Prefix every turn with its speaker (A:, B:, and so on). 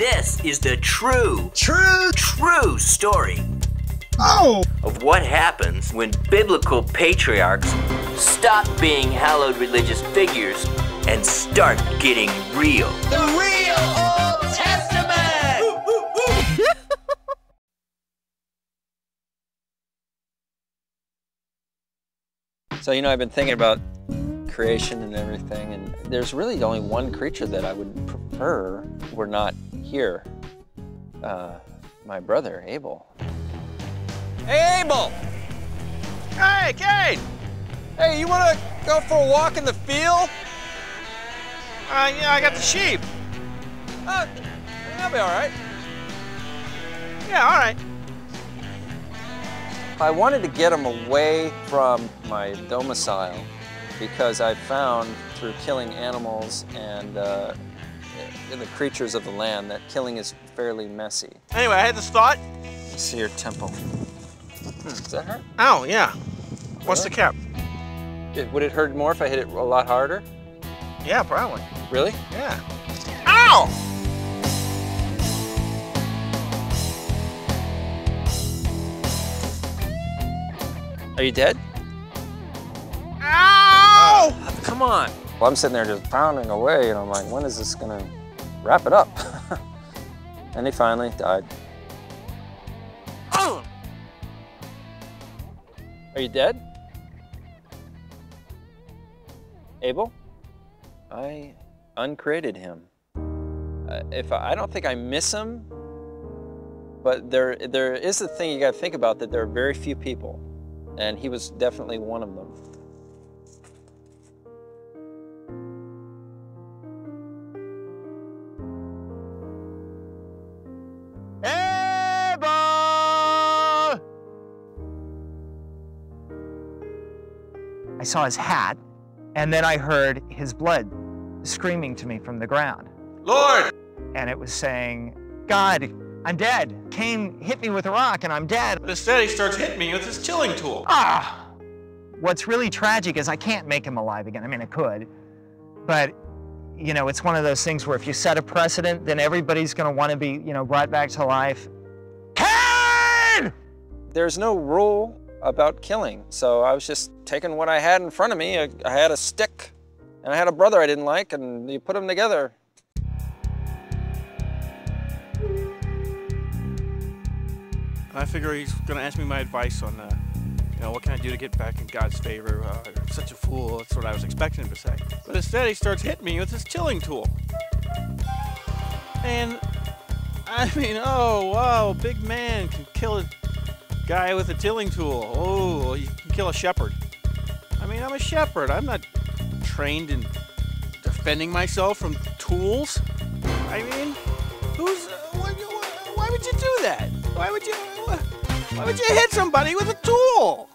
A: This is the true,
B: True.
A: true story
B: Oh.
A: of what happens when biblical patriarchs stop being hallowed religious figures and start getting real.
B: The real Old Testament.
C: So, you know, I've been thinking about creation and everything, and there's really only one creature that I would prefer were not here. Uh, my brother, Abel. Hey, Abel!
D: Hey, Cain!
C: Hey, you want to go for a walk in the field?
D: Uh, yeah, I got the sheep.
C: Uh, that'll be all right.
D: Yeah, all right.
C: I wanted to get him away from my domicile because I found through killing animals and uh, the creatures of the land that killing is fairly messy.
D: Anyway, I had this thought.
C: Let's see your temple. Hmm, does that hurt?
D: Oh, yeah. What's the cap?
C: It- would it hurt more if I hit it a lot harder?
D: Yeah, probably.
C: Really?
D: Yeah. Ow!
C: Are you dead?
D: Ow!
C: Come on. Well, I'm sitting there just pounding away, and I'm like, when is this gonna wrap it up? and he finally died.
D: Oh!
C: Are you dead? Abel? I uncreated him. Uh, if I, I don't think I miss him, but there there is a thing you got to think about that there are very few people, and he was definitely one of them.
E: I saw his hat, and then I heard his blood screaming to me from the ground.
D: Lord!
E: And it was saying, God, I'm dead. Cain hit me with a rock and I'm dead.
D: But instead, he starts hitting me with his tilling tool.
E: Ah! What's really tragic is I can't make him alive again. I mean, I could, but you know, it's one of those things where if you set a precedent, then everybody's going to want to be, you know, brought back to life. Cain!
C: There's no rule about killing, so I was just taking what I had in front of me. I, I had a stick, and I had a brother I didn't like, and you put them together.
D: I figure he's gonna ask me my advice on, uh, you know, what can I do to get back in God's favor? Uh, such a fool. That's what I was expecting him to say. But instead, he starts hitting me with his tilling tool. And I mean, oh wow, big man can kill a guy with a tilling tool. Oh, you can kill a shepherd. I mean, I'm a shepherd. I'm not trained in defending myself from tools. I mean, who's? Uh, why, why would you do that? Why would you? Why would you hit somebody with a tool?